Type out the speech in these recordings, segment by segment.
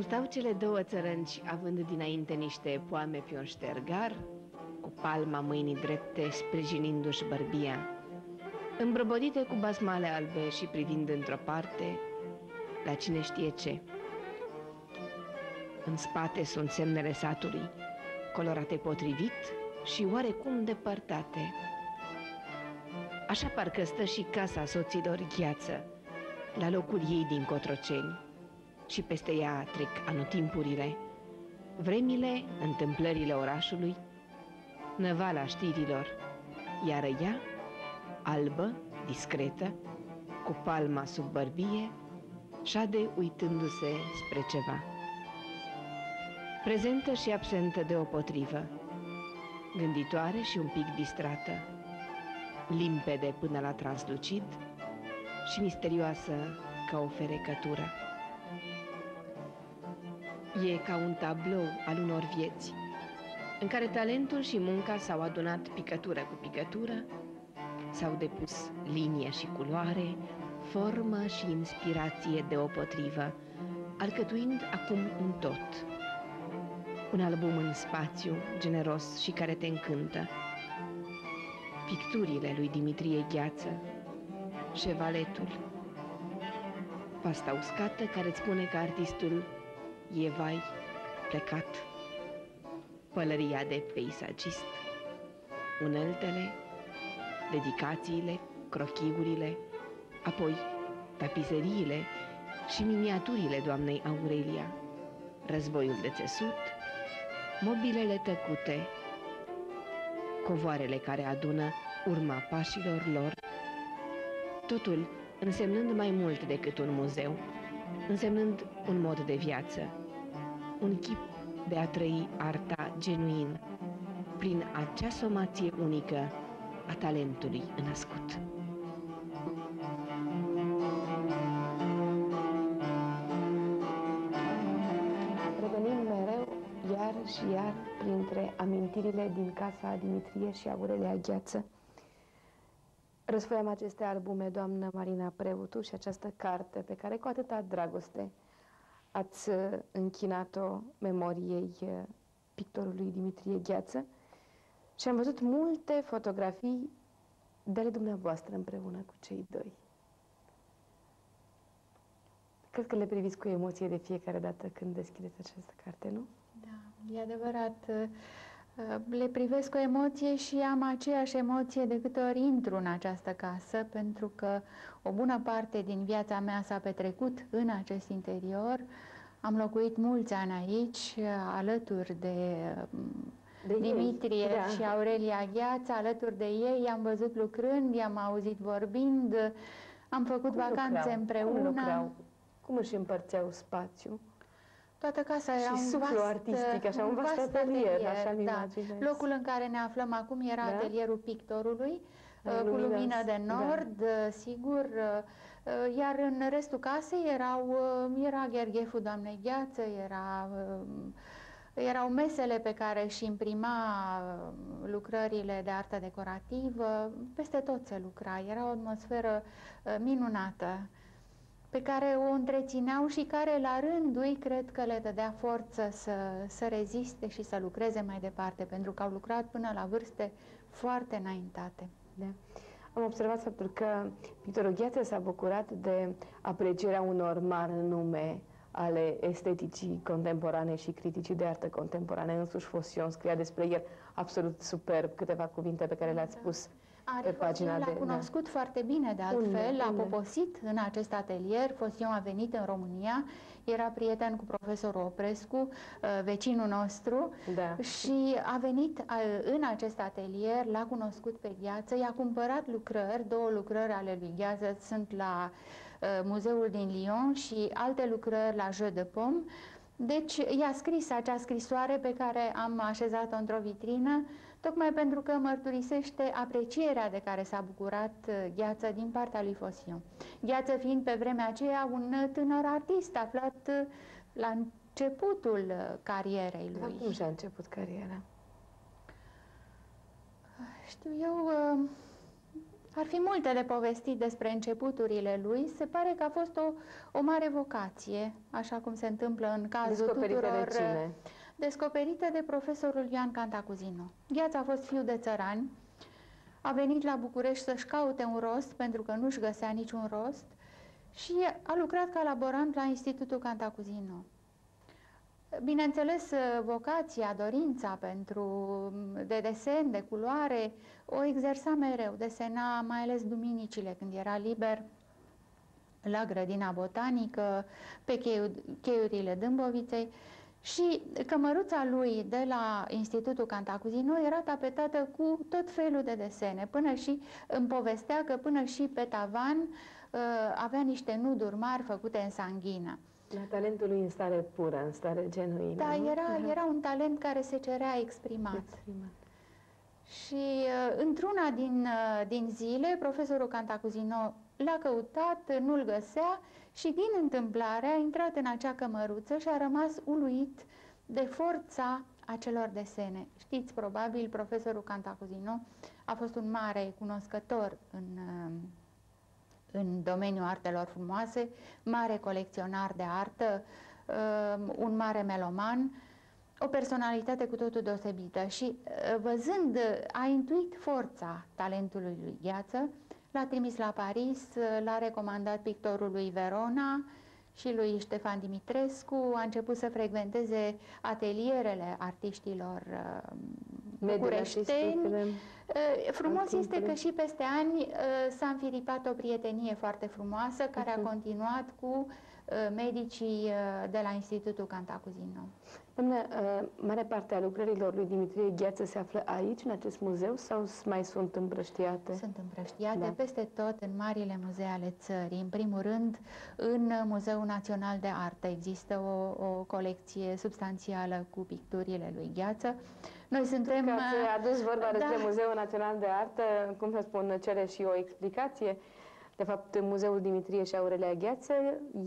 Cum stau cele două țărânci, având dinainte niște poame pe un ștergar, cu palma mâinii drepte sprijinindu-și bărbia, îmbrăbodite cu basmale albe și privind într-o parte, la cine știe ce. În spate sunt semnele satului, colorate potrivit și oarecum depărtate. Așa parcă stă și casa soților gheață, la locul ei din Cotroceni, și peste ea trec anotimpurile, vremile, întâmplările orașului, năvala știrilor, iar ea, albă, discretă, cu palma sub bărbie, șade uitându-se spre ceva. Prezentă și absentă de o potrivă, gânditoare și un pic distrată, limpede până la translucid și misterioasă ca o ferecătură. E ca un tablou al unor vieți, în care talentul și munca s-au adunat picătură cu picătură, s-au depus linie și culoare, formă și inspirație deopotrivă, alcătuind acum un tot. Un album în spațiu, generos și care te încântă. Picturile lui Dimitrie Gheață, șevaletul, pasta uscată care îți spune că artistul e vai plecat, pălăria de peisagist, uneltele, dedicațiile, crochiurile, apoi tapizeriile și miniaturile doamnei Aurelia, războiul de țesut, mobilele tăcute, covoarele care adună urma pașilor lor, totul însemnând mai mult decât un muzeu, însemnând un mod de viață, un chip de a trăi arta genuin, prin acea somație unică a talentului înăscut. Revenim mereu, iar și iar, printre amintirile din casa Dimitrie și Aurelia Gheață. Răsfoiam aceste albume, doamnă Marina Preutu, și această carte pe care cu atâta dragoste ați închinat-o memoriei pictorului Dimitrie Gheață și am văzut multe fotografii de ale dumneavoastră împreună cu cei doi. Cred că le priviți cu emoție de fiecare dată când deschideți această carte, nu? Da, e adevărat. Le privesc cu emoție și am aceeași emoție de câte ori intru în această casă, pentru că o bună parte din viața mea s-a petrecut în acest interior. Am locuit mulți ani aici, alături de de Dimitrie da. și Aurelia Gheața, alături de ei, am văzut lucrând, i-am auzit vorbind, am făcut Cum vacanțe lucrau? împreună. Cum lucrau? Cum își împărțeau spațiu? Toată casa era Și un suflu vast, artistic, așa, un vast atelier, așa-mi da. imaginez. Locul în care ne aflăm acum era Da? atelierul pictorului, Da, uh, cu lumină, lumină de da. nord, uh, sigur, uh, uh, iar în restul casei erau, uh, era ghergheful doamnei Gheață, era, uh, erau mesele pe care își imprima uh, lucrările de artă decorativă, peste tot se lucra, era o atmosferă uh, minunată pe care o întrețineau și care la rândul ei cred că le dădea forță să, să reziste și să lucreze mai departe, pentru că au lucrat până la vârste foarte înaintate. Da. Am observat faptul că pictorul Gheață s-a bucurat de aprecierea unor mari nume ale esteticii contemporane și criticii de artă contemporane. Însuși Fosion scria despre el absolut superb câteva cuvinte pe care le-ați spus Are pe pagina Fosion de... l-a cunoscut foarte bine, de altfel, Unde? a Unde? poposit în acest atelier. Fosion a venit în România, era prieten cu profesorul Oprescu, uh, vecinul nostru, Da. și a venit uh, în acest atelier, l-a cunoscut pe Gheață, i-a cumpărat lucrări, două lucrări ale lui Gheață sunt la uh, muzeul din Lyon și alte lucrări la Jeu de Pomme. Deci i-a scris acea scrisoare pe care am așezat-o într-o vitrină, tocmai pentru că mărturisește aprecierea de care s-a bucurat uh, Gheață din partea lui Fosion. Gheață fiind pe vremea aceea un uh, tânăr artist aflat uh, la începutul uh, carierei lui. Cum și-a început cariera? Știu eu, uh, Ar fi multe de povestit despre începuturile lui. Se pare că a fost o, o mare vocație, așa cum se întâmplă în cazul Descoperite tuturor... de cine? Descoperite de profesorul Ioan Cantacuzino. Gheața a fost fiu de țărani, a venit la București să-și caute un rost, pentru că nu-și găsea niciun rost, și a lucrat ca laborant la Institutul Cantacuzino. Bineînțeles, vocația, dorința pentru de desen, de culoare, o exersa mereu. Desena mai ales duminicile, când era liber, la grădina botanică, pe cheiurile Dâmboviței și cămăruța lui de la Institutul Cantacuzino era tapetată cu tot felul de desene, până și îmi povestea că până și pe tavan uh, avea niște nuduri mari făcute în sanghină. La talentul lui în stare pură, în stare genuină. Da, nu? era, era un talent care se cerea exprimat. Exprimat. Și uh, într-una din, uh, din zile, profesorul Cantacuzino l-a căutat, nu-l găsea și din întâmplare a intrat în acea cămăruță și a rămas uluit de forța acelor desene. Știți, probabil, profesorul Cantacuzino a fost un mare cunoscător în, uh, în domeniul artelor frumoase, mare colecționar de artă, uh, un mare meloman, o personalitate cu totul deosebită și uh, văzând, a intuit forța talentului lui Gheață, l-a trimis la Paris, l-a recomandat pictorului Verona și lui Ștefan Dimitrescu, a început să frecventeze atelierele artiștilor uh, bucureșteni. Uh, frumos este că și peste ani s-a înfiripat o prietenie foarte frumoasă care a mhm. continuat cu medicii de la Institutul Cantacuzino. Doamne, uh, mare parte a lucrărilor lui Dimitrie Gheață se află aici, în acest muzeu, sau mai sunt împrăștiate? Sunt împrăștiate da. peste tot în marile muzee ale țării. În primul rând, în Muzeul Național de Artă există o, o colecție substanțială cu picturile lui Gheață. Noi suntem... Că ați uh, adus vorba da. despre Muzeul Național de Artă, cum să spun, cere și o explicație. De fapt, Muzeul Dimitrie și Aurelia Gheață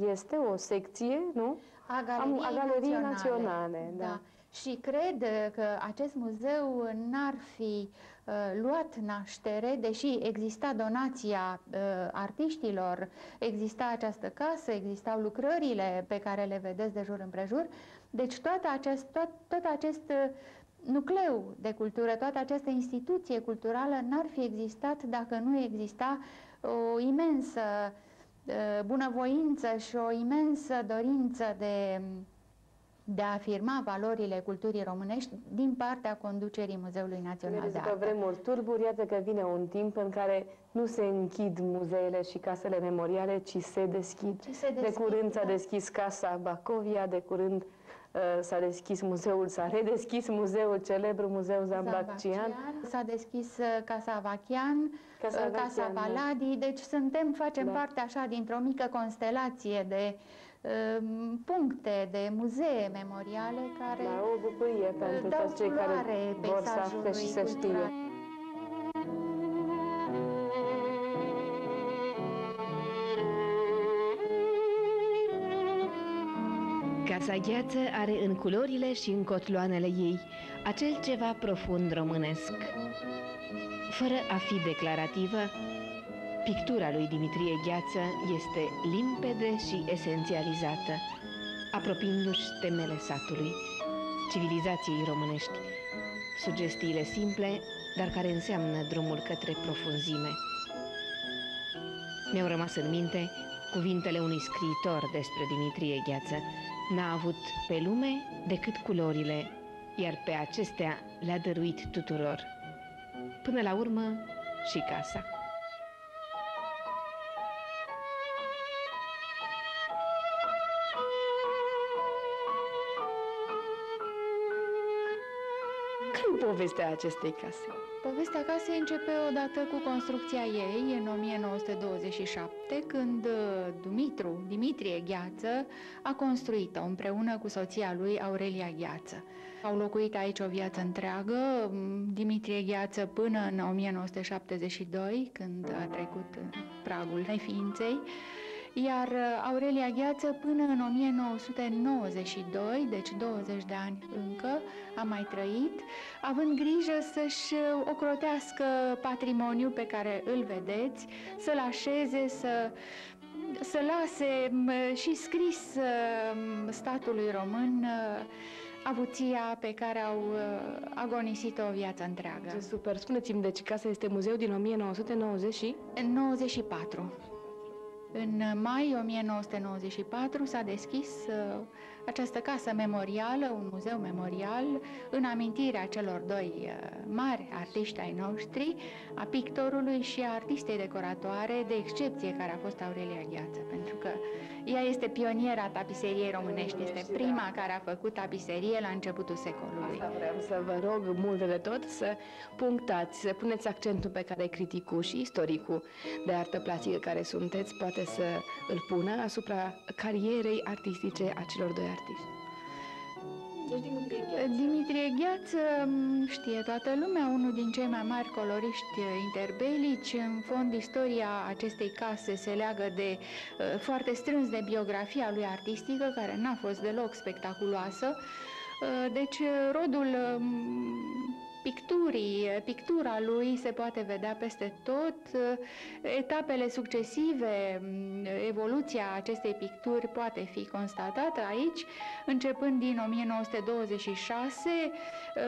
este o secție, nu? A galeriei, a galeriei naționale. naționale da. da. Și cred că acest muzeu n-ar fi uh, luat naștere, deși exista donația uh, artiștilor, exista această casă, existau lucrările pe care le vedeți de jur împrejur, deci tot acest, tot, tot acest uh, nucleu de cultură, toată această instituție culturală n-ar fi existat dacă nu exista o imensă bunăvoință și o imensă dorință de, de a afirma valorile culturii românești din partea conducerii Muzeului Național de Artă. vremuri turburi, iată că vine un timp în care nu se închid muzeele și casele memoriale, ci se deschid. Ci se deschid de curând s-a da. deschis Casa Bacovia, de curând uh, s-a deschis muzeul, s-a redeschis muzeul, celebrul muzeu Zambaccian. S-a deschis uh, Casa Avachian, Casa, Casa Paladi, deci suntem, facem da. parte așa dintr-o mică constelație de uh, puncte, de muzee memoriale care da, o bucurie pentru toți cei care vor să afle și să știe. Casa Gheață are în culorile și în cotloanele ei acel ceva profund românesc. Fără a fi declarativă, pictura lui Dimitrie Gheață este limpede și esențializată, apropiindu-și temele satului, civilizației românești, sugestiile simple, dar care înseamnă drumul către profunzime. Mi-au rămas în minte cuvintele unui scriitor despre Dimitrie Gheață. N-a avut pe lume decât culorile, iar pe acestea le-a dăruit tuturor până la urmă și casa. Povestea acestei case? Povestea casei începe odată cu construcția ei în 1927, când uh, Dumitru, Dimitrie Gheață, a construit-o împreună cu soția lui Aurelia Gheață. Au locuit aici o viață întreagă, Dimitrie Gheață până în 1972, când a trecut pragul neființei, iar uh, Aurelia Gheață până în 1992, deci 20 de ani încă, a mai trăit, având grijă să-și ocrotească patrimoniul pe care îl vedeți, să-l așeze, să, să lase și scris statului român avuția pe care au uh, agonisit o viață întreagă. Ce super! Spuneți-mi, deci casa este muzeu din 1990 și? În 94. În mai 1994 s-a deschis uh, această casă memorială, un muzeu memorial, în amintirea celor doi uh, mari artiști ai noștri, a pictorului și a artistei decoratoare de excepție care a fost Aurelia Gheață, pentru că ea este pioniera tapiseriei românești, este prima care a făcut tapiserie la începutul secolului. Asta vreau să vă rog mult de tot să punctați, să puneți accentul pe care criticul și istoricul de artă plastică care sunteți poate să îl pună asupra carierei artistice a celor doi artiști. Dimitrie Gheață știe toată lumea, unul din cei mai mari coloriști interbelici. În fond, istoria acestei case se leagă de uh, foarte strâns de biografia lui artistică, care n-a fost deloc spectaculoasă. Uh, deci, rodul um, picturii, pictura lui se poate vedea peste tot, etapele succesive, evoluția acestei picturi poate fi constatată aici, începând din 1926,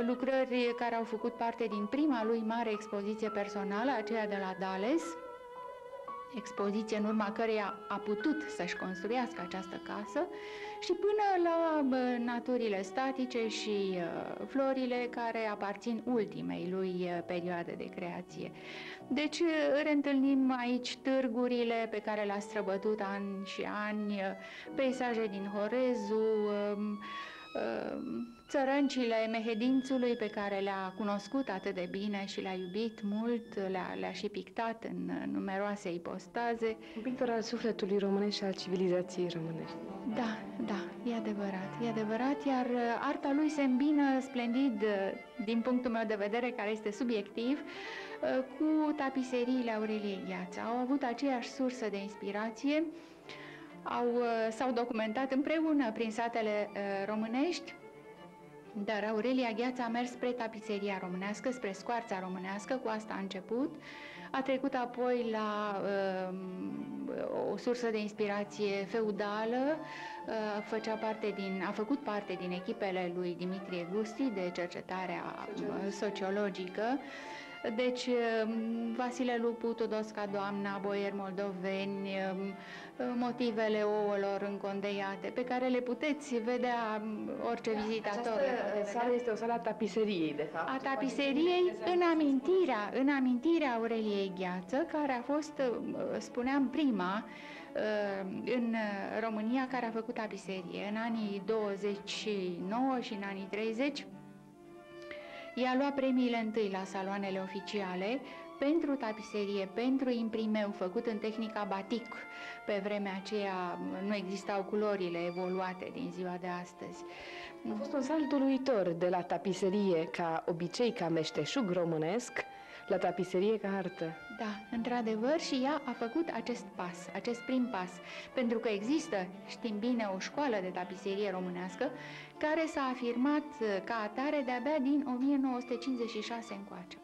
lucrări care au făcut parte din prima lui mare expoziție personală, aceea de la Dales, expoziție în urma căreia a putut să-și construiască această casă și până la naturile statice și uh, florile care aparțin ultimei lui uh, perioade de creație. Deci uh, reîntâlnim aici târgurile pe care le-a străbătut ani și ani, peisaje din Horezu, um, um, țărâncile mehedințului pe care le-a cunoscut atât de bine și le-a iubit mult, le-a, le și pictat în numeroase ipostaze. Un pictor al sufletului românesc și al civilizației românești. Da, da, e adevărat, e adevărat, iar uh, arta lui se îmbină splendid, uh, din punctul meu de vedere, care este subiectiv, uh, cu tapiseriile Aureliei Gheață. Au avut aceeași sursă de inspirație, au, s-au documentat împreună prin satele românești, dar Aurelia Gheață a mers spre tapiseria românească, spre scoarța românească, cu asta a început. A trecut apoi la uh, o sursă de inspirație feudală, uh, făcea parte din, a făcut parte din echipele lui Dimitrie Gusti de cercetare sociologică. Deci, um, Vasile Lupu, Tudosca Doamna, Boier Moldoveni, um, motivele ouălor încondeiate, pe care le puteți vedea um, orice vizitator. Această sală este o sală a tapiseriei, de fapt. A tapiseriei în amintirea, în amintirea Aureliei Gheață, care a fost, spuneam, prima în România care a făcut tapiserie. În anii 29 și în anii 30 ea a luat premiile întâi la saloanele oficiale pentru tapiserie, pentru imprimeu făcut în tehnica batic. Pe vremea aceea nu existau culorile evoluate din ziua de astăzi. A fost un salt uluitor de la tapiserie ca obicei, ca meșteșug românesc, la tapiserie ca artă. Da, într-adevăr și ea a făcut acest pas, acest prim pas, pentru că există, știm bine, o școală de tapiserie românească care s-a afirmat ca atare de-abia din 1956 încoace.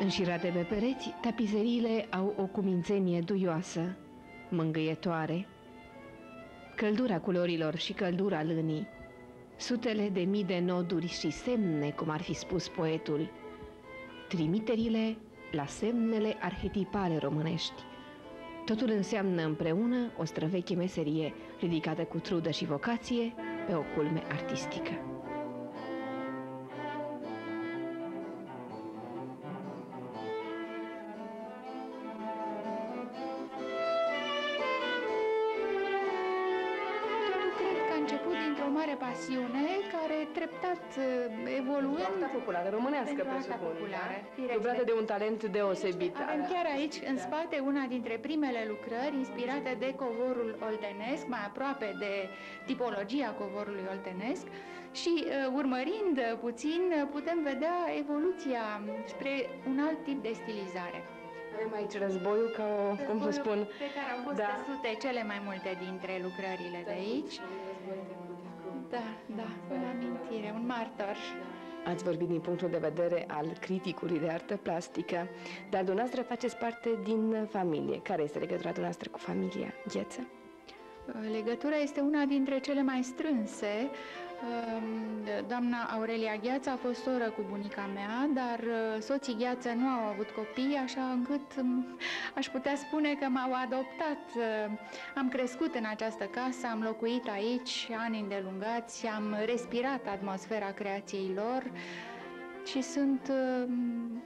Înșirate pe pereți, tapizeriile au o cumințenie duioasă, mângâietoare. Căldura culorilor și căldura lânii, sutele de mii de noduri și semne, cum ar fi spus poetul, trimiterile la semnele arhetipale românești. Totul înseamnă împreună o străveche meserie ridicată cu trudă și vocație pe o culme artistică. Evoluând. Arta populară românească, presupun. populară, da? de un talent deosebit. Avem chiar aici, în spate, una dintre primele lucrări inspirate de covorul oltenesc, mai aproape de tipologia covorului oltenesc, și uh, urmărind puțin putem vedea evoluția spre un alt tip de stilizare. Avem aici războiul ca o, cum să spun... Pe care au fost da. sute cele mai multe dintre lucrările de aici. Da, da, un amintire, un martor. Ați vorbit din punctul de vedere al criticului de artă plastică, dar dumneavoastră faceți parte din familie. Care este legătura dumneavoastră cu familia Gheță? Legătura este una dintre cele mai strânse. Um, Doamna Aurelia Gheață a fost soră cu bunica mea, dar uh, soții Gheață nu au avut copii, așa încât um, aș putea spune că m-au adoptat. Uh, Am crescut în această casă, am locuit aici ani îndelungați, am respirat atmosfera creației lor și sunt um,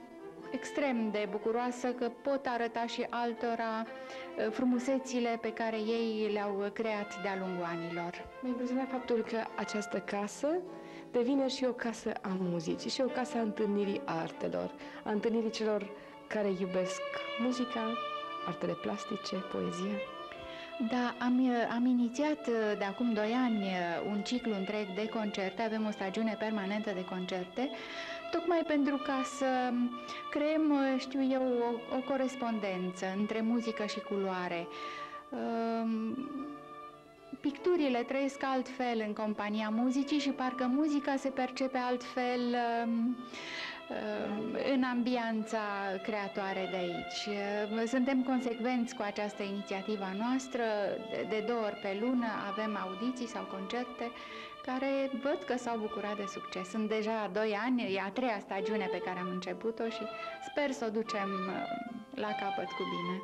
extrem de bucuroasă că pot arăta și altora uh, frumusețile pe care ei le-au creat de-a lungul anilor. Mă impresionat faptul că această casă devine și o casă a muzicii și o casă a întâlnirii artelor, a întâlnirii celor care iubesc muzica, artele plastice, poezia. Da, am, am inițiat uh, de acum doi ani uh, un ciclu întreg de concerte, avem o stagiune permanentă de concerte, tocmai pentru ca să creăm, uh, știu eu, o, o corespondență între muzică și culoare. Um, Picturile trăiesc altfel în compania muzicii și parcă muzica se percepe altfel um, um, în ambianța creatoare de aici. Uh, Suntem consecvenți cu această inițiativă a noastră. De- De două ori pe lună avem audiții sau concerte care văd că s-au bucurat de succes. Sunt deja doi ani, e a treia stagiune pe care am început-o și sper să o ducem uh, la capăt cu bine.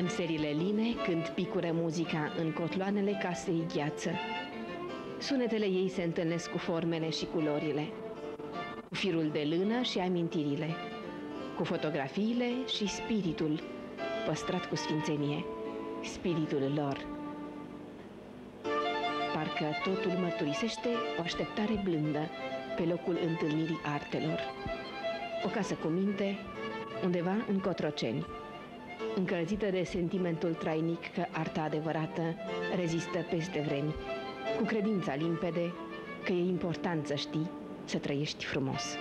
În serile line, când picură muzica în cotloanele casei gheață, sunetele ei se întâlnesc cu formele și culorile, cu firul de lână și amintirile, cu fotografiile și spiritul păstrat cu sfințenie, spiritul lor. Parcă totul mărturisește o așteptare blândă pe locul întâlnirii artelor. O casă cu minte, undeva în Cotroceni, încălzită de sentimentul trainic că arta adevărată rezistă peste vremi, cu credința limpede că e important să știi să trăiești frumos.